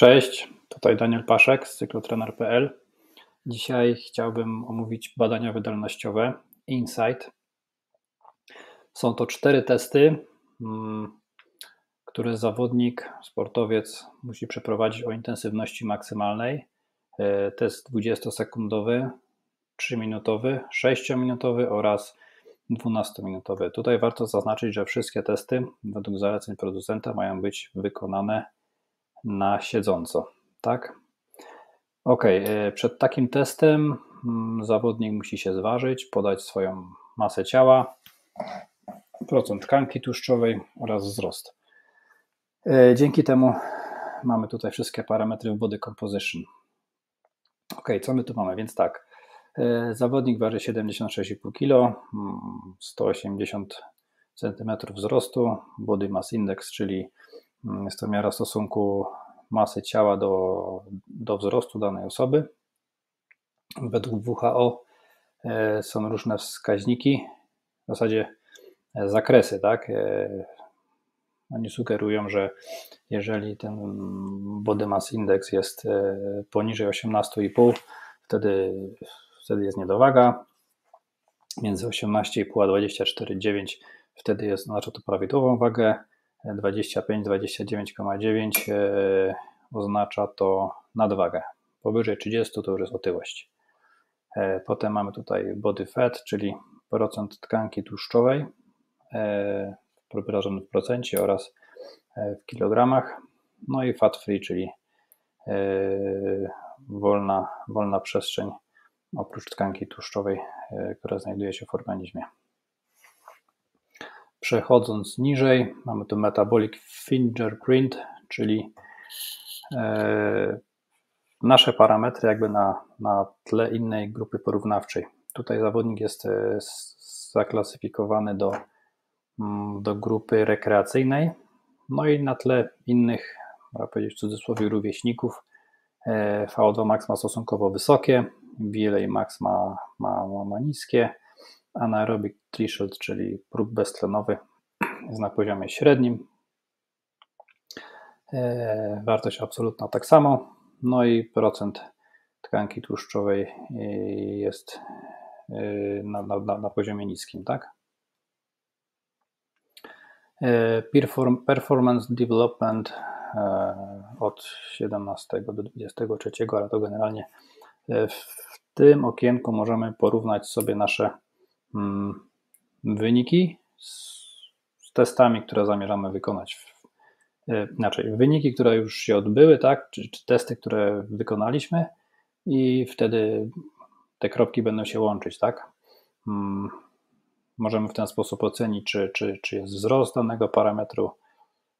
Cześć, tutaj Daniel Paszek z cyklotrener.pl. Dzisiaj chciałbym omówić badania wydolnościowe Insight. Są to cztery testy, mm, które zawodnik, sportowiec musi przeprowadzić o intensywności maksymalnej. E, test 20-sekundowy, 3-minutowy, 6-minutowy oraz 12-minutowy. Tutaj warto zaznaczyć, że wszystkie testy według zaleceń producenta mają być wykonane na siedząco, tak? Ok, e, przed takim testem mm, zawodnik musi się zważyć, podać swoją masę ciała, procent tkanki tłuszczowej oraz wzrost. E, dzięki temu mamy tutaj wszystkie parametry w body composition. Ok, co my tu mamy? Więc tak, e, zawodnik waży 76,5 kg, 180 cm wzrostu, body mass index, czyli jest to miara stosunku masy ciała do, do wzrostu danej osoby. Według WHO e, są różne wskaźniki, w zasadzie e, zakresy, tak? E, oni sugerują, że jeżeli ten body mass index jest poniżej 18,5, wtedy, wtedy jest niedowaga. Między 18,5 a 24,9 wtedy jest, znaczy to prawidłową wagę. 25-29,9 e, oznacza to nadwagę. Powyżej 30 to już jest otyłość. E, potem mamy tutaj body fat, czyli procent tkanki tłuszczowej e, wyrażony w procencie oraz w kilogramach. No i fat free, czyli wolna, wolna przestrzeń oprócz tkanki tłuszczowej, która znajduje się w organizmie. Przechodząc niżej, mamy tu metabolic fingerprint, czyli e, nasze parametry jakby na, na tle innej grupy porównawczej. Tutaj zawodnik jest e, zaklasyfikowany do, mm, do grupy rekreacyjnej, no i na tle innych, można powiedzieć w cudzysłowie, rówieśników e, VO2 max ma stosunkowo wysokie, VLA max ma, ma, ma niskie, anaerobic threshold, czyli próg beztlenowy jest na poziomie średnim. E, wartość absolutna tak samo. No i procent tkanki tłuszczowej jest e, na, na, na poziomie niskim, tak? E, performance Development od 17 do 23, ale to generalnie w tym okienku możemy porównać sobie nasze wyniki z testami, które zamierzamy wykonać. E, inaczej, wyniki, które już się odbyły, tak, czy, czy testy, które wykonaliśmy, i wtedy te kropki będą się łączyć, tak. Mm, możemy w ten sposób ocenić, czy, czy, czy jest wzrost danego parametru,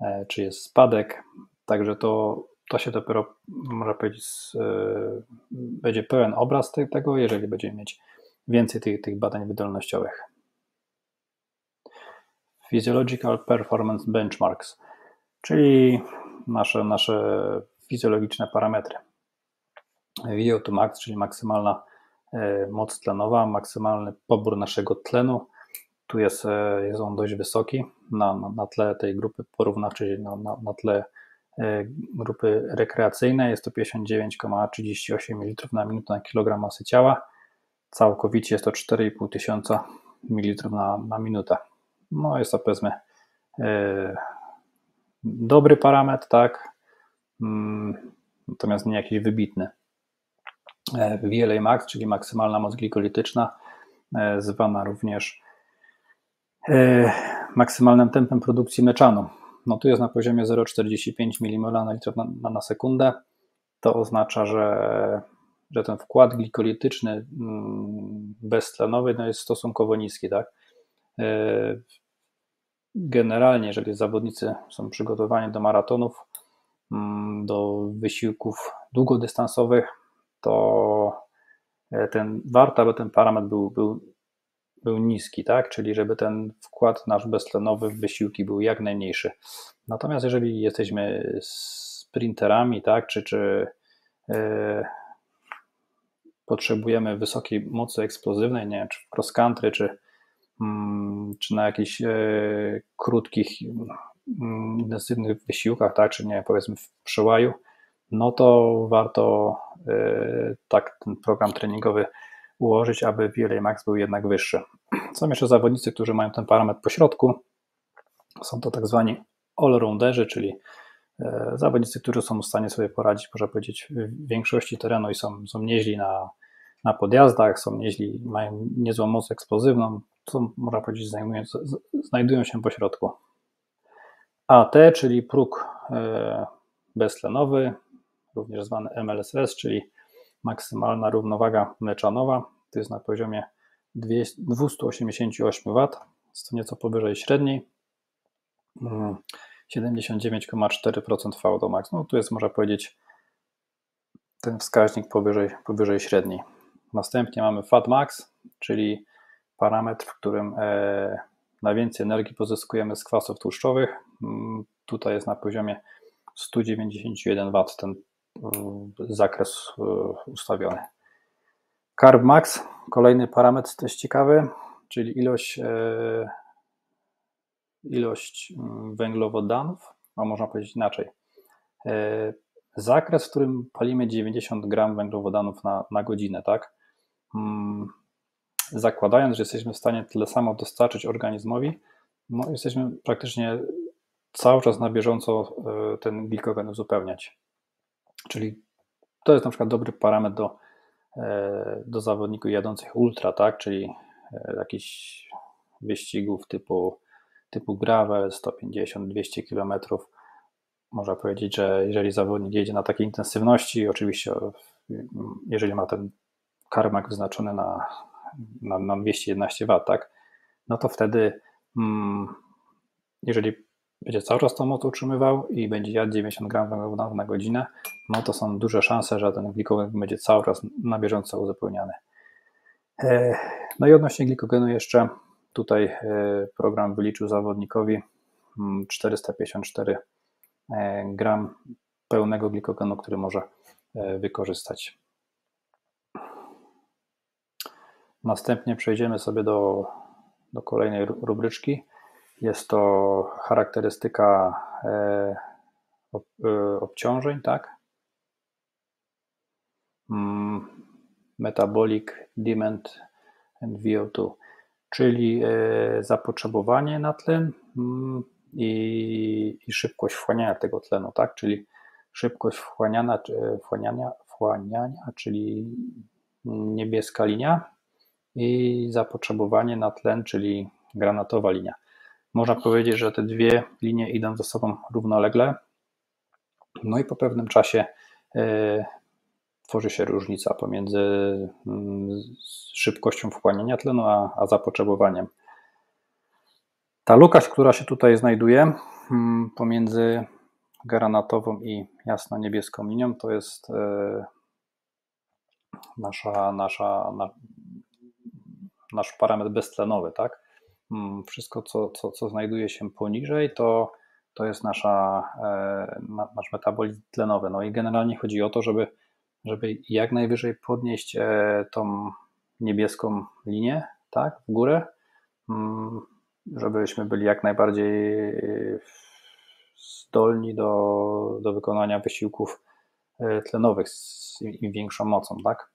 e, czy jest spadek. Także to, to się dopiero, można powiedzieć, e, będzie pełen obraz tego, jeżeli będziemy mieć więcej tych, tych badań wydolnościowych. Physiological Performance Benchmarks, czyli nasze, nasze fizjologiczne parametry. VO2 max, czyli maksymalna e, moc tlenowa, maksymalny pobór naszego tlenu. Tu jest, e, jest on dość wysoki na, na, na tle tej grupy porównawczej, na, na, na tle e, grupy rekreacyjnej. Jest to 59,38 ml na minutę na kilogram masy ciała całkowicie jest to 4,5 tysiąca ml na, na minutę. No jest to powiedzmy yy, dobry parametr, tak, yy, natomiast nie jakiś wybitny. E, VLA max, czyli maksymalna moc glikolityczna, e, zwana również e, maksymalnym tempem produkcji meczanu. No tu jest na poziomie 0,45 mmol na, na, na sekundę. To oznacza, że że ten wkład glikolityczny mm, beztlenowy no jest stosunkowo niski, tak? E, generalnie, jeżeli zawodnicy są przygotowani do maratonów, mm, do wysiłków długodystansowych, to e, ten warto, aby ten parametr był, był, był niski, tak? Czyli żeby ten wkład nasz beztlenowy w wysiłki był jak najmniejszy. Natomiast jeżeli jesteśmy sprinterami, tak, czy, czy yy, potrzebujemy wysokiej mocy eksplozywnej, nie wiem, czy w cross country, czy, mm, czy na jakichś e, krótkich, mm, intensywnych wysiłkach, tak, czy nie powiedzmy w przełaju, no to warto tak ten program treningowy ułożyć, aby VLA max był jednak wyższy. Są jeszcze zawodnicy, którzy mają ten parametr po środku. Są to tak zwani all-rounderzy, czyli e, zawodnicy, którzy są w stanie sobie poradzić, można powiedzieć, w większości terenu i są, są nieźli na, na podjazdach, są nieźli, mają niezłą moc eksplozywną, są, można powiedzieć, znajdują, znajdują się po środku. AT, czyli próg e, beztlenowy, również zwany MLSS, czyli maksymalna równowaga mleczanowa, to jest na poziomie 288 W, jest to nieco powyżej średniej. 79,4% V do max. No tu jest, można powiedzieć, ten wskaźnik powyżej, powyżej średniej. Następnie mamy Fat Max, czyli parametr, w którym e, najwięcej energii pozyskujemy z kwasów tłuszczowych. Mm, tutaj jest na poziomie 191 W ten mm, zakres e, ustawiony. Carb Max, kolejny parametr jest ciekawy, czyli ilość, e, ilość mm, węglowodanów, a można powiedzieć inaczej. E, zakres, w którym palimy 90 gram węglowodanów na, na godzinę, tak? Mm, zakładając, że jesteśmy w stanie tyle samo dostarczyć organizmowi, no jesteśmy praktycznie cały czas na bieżąco e, ten glikogen uzupełniać. Czyli to jest na przykład dobry parametr do E, do zawodników jadących ultra, tak, czyli jakichś wyścigów typu, typu gravel 150-200 km. Można powiedzieć, że jeżeli zawodnik jedzie na takiej intensywności, oczywiście jeżeli ma ten karmak wyznaczony na, na, na 211 W, tak, no to wtedy mm, jeżeli będzie cały czas tą moc utrzymywał i będzie jadł 90 gram na godzinę, no to są duże szanse, że ten glikogen będzie cały czas na bieżąco uzupełniany. E, no i odnośnie glikogenu jeszcze tutaj e, program wyliczył zawodnikowi 454 mm, e, gram pełnego glikogenu, który może wykorzystać. Następnie przejdziemy sobie do, do kolejnej rubryczki jest to charakterystyka e, e, obciążeń, tak? Mm, metabolic demand and VO2, czyli e, zapotrzebowanie na tlen mm, i, i szybkość wchłaniania tego tlenu, tak? Czyli szybkość wchłaniania, wchłaniania, wchłaniania, czyli niebieska linia i zapotrzebowanie na tlen, czyli granatowa linia. Można powiedzieć, że te dwie linie idą ze sobą równolegle. No i po pewnym czasie e, tworzy się różnica pomiędzy mm, szybkością wchłaniania tlenu a, a zapotrzebowaniem. Ta luka, która się tutaj znajduje mm, pomiędzy granatową i jasno-niebieską linią, to jest e, nasza, nasza, nasz parametr beztlenowy, tak? Mm, wszystko, co, co, co znajduje się poniżej, to, to jest nasza, e, nasz metabolizm tlenowy. No i generalnie chodzi o to, żeby, żeby jak najwyżej podnieść e, tą niebieską linię tak, w górę, mm, żebyśmy byli jak najbardziej zdolni do, do wykonania wysiłków e, tlenowych z im większą mocą, tak?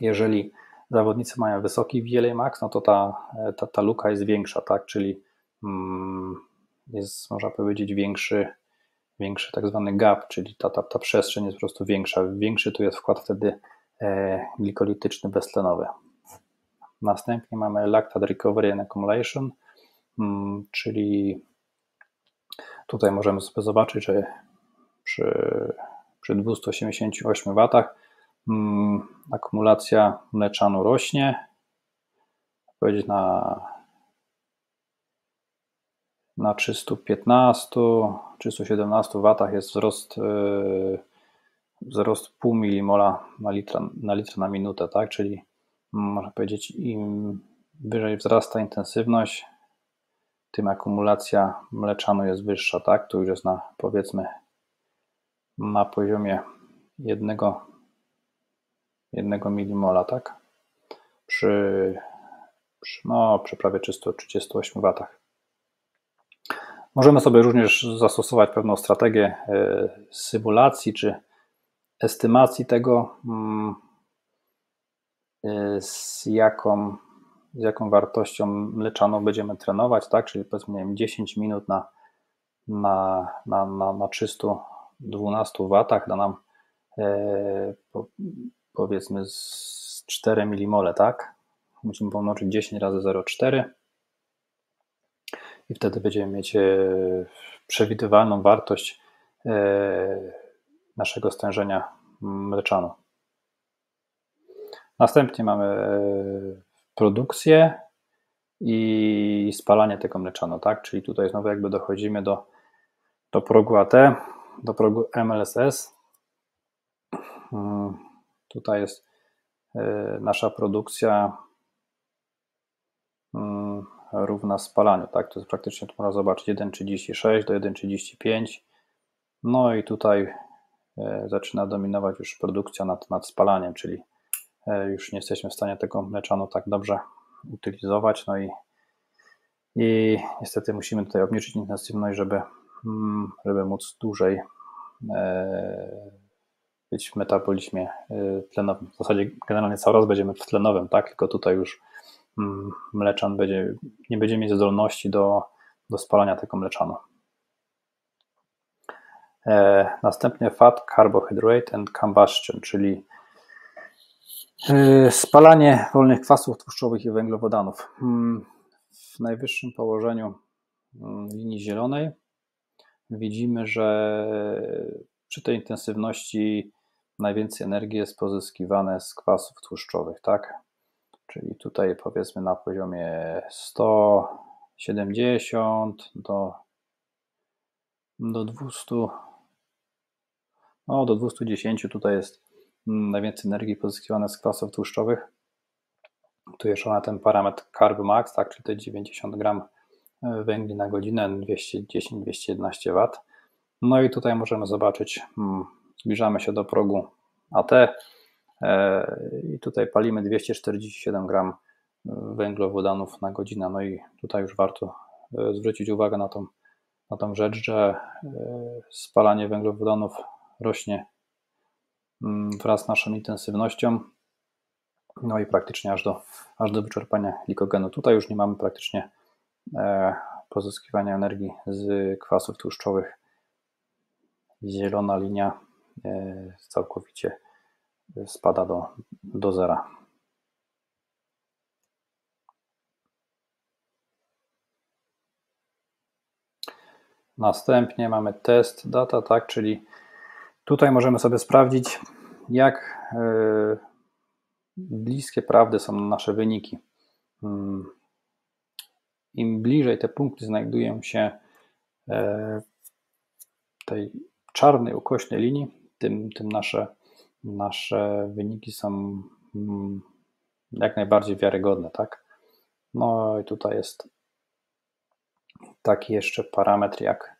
Jeżeli zawodnicy mają wysoki VLA max, no to ta, ta, ta luka jest większa, tak? Czyli mm, jest, można powiedzieć, większy, większy tak zwany gap, czyli ta, ta, ta przestrzeń jest po prostu większa. Większy tu jest wkład wtedy e, glikolityczny beztlenowy. Następnie mamy lactate recovery and accumulation, mm, czyli tutaj możemy sobie zobaczyć, że przy, przy 288 W Mm, akumulacja mleczanu rośnie. Powiedzieć na, na 315, 317 W jest wzrost, yy, wzrost pół milimola na litra, na litr na minutę, tak? Czyli można powiedzieć, im wyżej wzrasta intensywność, tym akumulacja mleczanu jest wyższa, tak? Tu już jest na powiedzmy na poziomie jednego jednego milimola, tak? Przy, przy, no, przy prawie 338 W. Możemy sobie również zastosować pewną strategię e, symulacji czy estymacji tego, mm, e, z jaką, z jaką wartością mleczaną będziemy trenować, tak? Czyli powiedzmy nie wiem, 10 minut na, na, na, na, na 312 watach da nam e, po, powiedzmy z 4 milimole, tak? Musimy pomnożyć 10 razy 0,4 i wtedy będziemy mieć e, przewidywalną wartość e, naszego stężenia mleczanu. Następnie mamy e, produkcję i spalanie tego mleczanu, tak? Czyli tutaj znowu jakby dochodzimy do, do progu AT, do progu MLSS. Hmm, tutaj jest nasza produkcja hmm, równa spalaniu, tak? To jest praktycznie, tu można zobaczyć 1,36 do 1,35. No i tutaj e, zaczyna dominować już produkcja nad, nad spalaniem, czyli e, już nie jesteśmy w stanie tego mleczanu tak dobrze utylizować, no i, i niestety musimy tutaj obniżyć intensywność, żeby, mm, żeby móc dłużej e, być w metabolizmie tlenowym. W zasadzie generalnie cały raz będziemy w tlenowym, tak? Tylko tutaj już mleczan będzie, nie będzie mieć zdolności do, do spalania tego mleczanu. E, następnie fat, carbohydrate and combustion, czyli e, spalanie wolnych kwasów tłuszczowych i węglowodanów. Mm, w najwyższym położeniu mm, linii zielonej widzimy, że przy tej intensywności najwięcej energii jest pozyskiwane z kwasów tłuszczowych, tak? Czyli tutaj powiedzmy na poziomie 170 do, do 200, no do 210 tutaj jest najwięcej energii pozyskiwane z kwasów tłuszczowych. Tu jeszcze na ten parametr Carb Max, tak, czyli te 90 gram węgli na godzinę, 210-211 W. No i tutaj możemy zobaczyć, hmm, zbliżamy się do progu AT, E, i tutaj palimy 247 gram węglowodanów na godzinę. No i tutaj już warto e, zwrócić uwagę na tą, na tą rzecz, że e, spalanie węglowodanów rośnie mm, wraz z naszą intensywnością, no i praktycznie aż do, aż do wyczerpania glikogenu. Tutaj już nie mamy praktycznie pozyskiwania energii z kwasów tłuszczowych. Zielona linia całkowicie spada do, do zera. Następnie mamy test data, tak, czyli tutaj możemy sobie sprawdzić, jak e, bliskie prawdy są nasze wyniki. Hmm. Im bliżej te punkty znajdują się e, tej czarnej, ukośnej linii, tym, tym nasze nasze wyniki są mm, jak najbardziej wiarygodne, tak? No i tutaj jest taki jeszcze parametr jak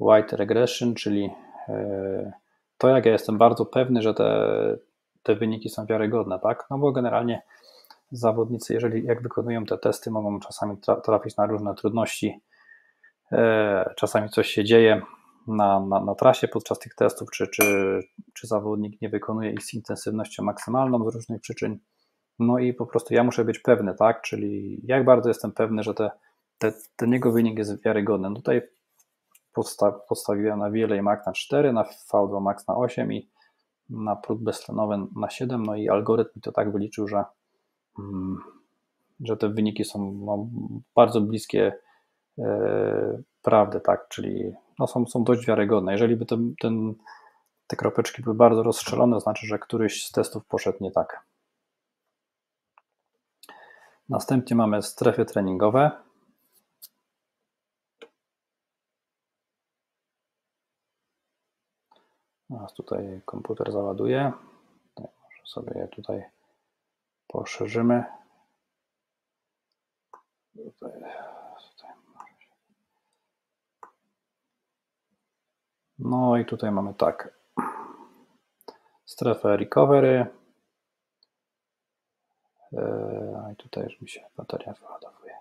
white regression, czyli e, to, jak ja jestem bardzo pewny, że te, te wyniki są wiarygodne, tak? No bo generalnie zawodnicy, jeżeli jak wykonują te testy, mogą czasami trafić na różne trudności, e, czasami coś się dzieje, na, na, na trasie podczas tych testów, czy, czy, czy zawodnik nie wykonuje ich z intensywnością maksymalną z różnych przyczyn. No i po prostu ja muszę być pewny, tak? Czyli jak bardzo jestem pewny, że te, te, ten jego wynik jest wiarygodny. No tutaj podsta podstawiłem na wiele Max na 4, na V2 Max na 8 i na próg beztlenowy na 7, no i algorytm to tak wyliczył, że, mm, że te wyniki są no, bardzo bliskie e, prawdy, tak, czyli no są, są dość wiarygodne. Jeżeli by ten, ten, te kropeczki były bardzo rozstrzelone, znaczy, że któryś z testów poszedł nie tak. Następnie mamy strefy treningowe. Teraz tutaj komputer załaduje. Może sobie je tutaj poszerzymy. No i tutaj mamy tak. Strefę recovery. E, I tutaj już mi się bateria wyładowuje.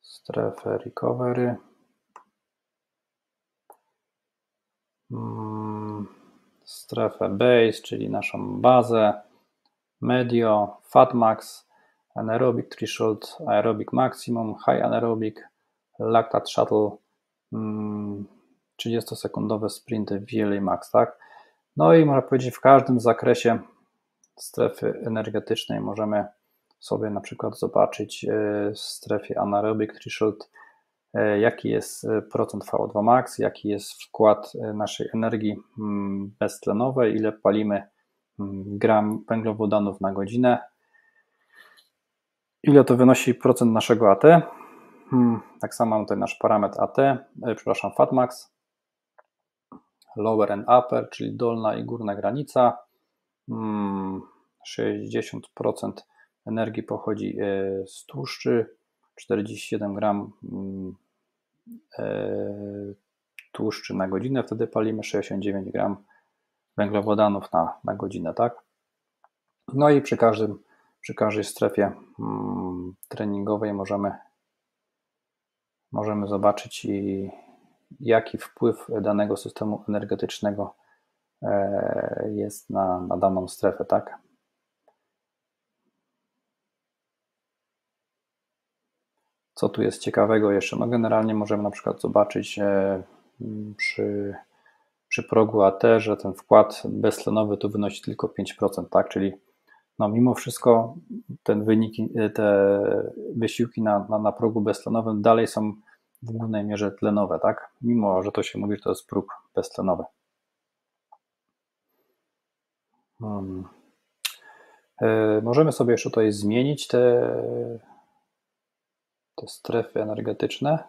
Strefę recovery. mm, strefę base, czyli naszą bazę, medio, fatmax, anaerobic threshold, aerobic maximum, high anaerobic, lactate shuttle, 30-sekundowe mm, sprinty VLA max, tak? No i można powiedzieć w każdym zakresie strefy energetycznej możemy sobie na przykład zobaczyć e, w strefie anaerobic threshold, e, jaki jest e, procent VO2 max, jaki jest wkład naszej energii mm, beztlenowej, ile palimy mm, gram węglowodanów na godzinę, ile to wynosi procent naszego AT. Hmm, tak samo mamy tutaj nasz parametr AT, przepraszam, FATMAX, lower and upper, czyli dolna i górna granica. 60% hmm, energii pochodzi e, z tłuszczy, 47 gram mm, e, tłuszczy na godzinę, wtedy palimy 69 gram węglowodanów na, na godzinę, tak? No i przy każdym, przy każdej strefie mm, treningowej możemy, możemy zobaczyć i jaki wpływ danego systemu energetycznego e, jest na, na daną strefę, tak? Co tu jest ciekawego jeszcze? No generalnie możemy na przykład zobaczyć e, przy, przy progu AT, że ten wkład beztlenowy tu wynosi tylko 5%, tak? Czyli no mimo wszystko ten wyniki, e, te wysiłki na, na, na progu beztlenowym dalej są w głównej mierze tlenowe, tak? Mimo, że to się mówi, że to jest próg beztlenowy. Hmm. E, możemy sobie jeszcze tutaj zmienić te te strefy energetyczne.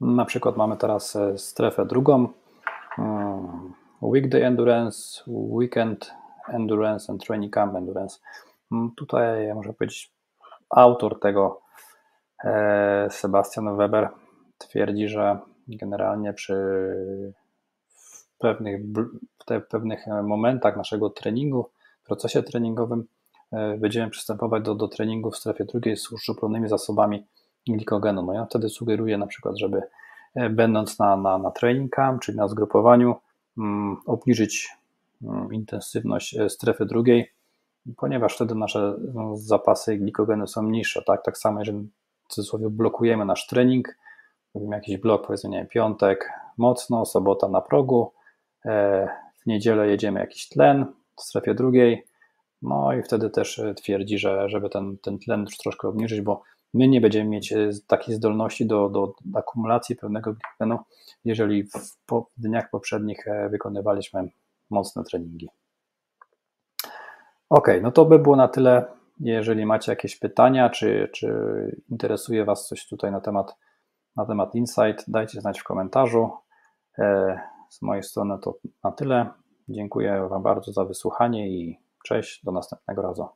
Na przykład mamy teraz e, strefę drugą, mm, weekday endurance, weekend endurance and training camp endurance. Mm, tutaj muszę powiedzieć, autor tego, e, Sebastian Weber, twierdzi, że generalnie przy pewnych, w pewnych momentach naszego treningu procesie treningowym e, będziemy przystępować do, do treningu w strefie drugiej z uszczuplonymi zasobami glikogenu. No ja wtedy sugeruję na przykład, żeby e, będąc na, na, na training camp, czyli na zgrupowaniu, um, obniżyć um, intensywność e, strefy drugiej, ponieważ wtedy nasze no, zapasy glikogenu są niższe. Tak, tak samo, jeżeli w cudzysłowie blokujemy nasz trening, robimy jakiś blok, powiedzmy, nie, piątek mocno, sobota na progu, w niedzielę jedziemy jakiś tlen, w strefie drugiej. No i wtedy też e, twierdzi, że żeby ten, ten tlen już troszkę obniżyć, bo my nie będziemy mieć e, takiej zdolności do, do akumulacji pewnego glikogenu, jeżeli w, po, w dniach poprzednich e, wykonywaliśmy mocne treningi. Ok, no to by było na tyle. Jeżeli macie jakieś pytania, czy, czy interesuje Was coś tutaj na temat, na temat Insight, dajcie znać w komentarzu. Z mojej strony to na tyle. Dziękuję Wam bardzo za wysłuchanie i cześć, do następnego razu.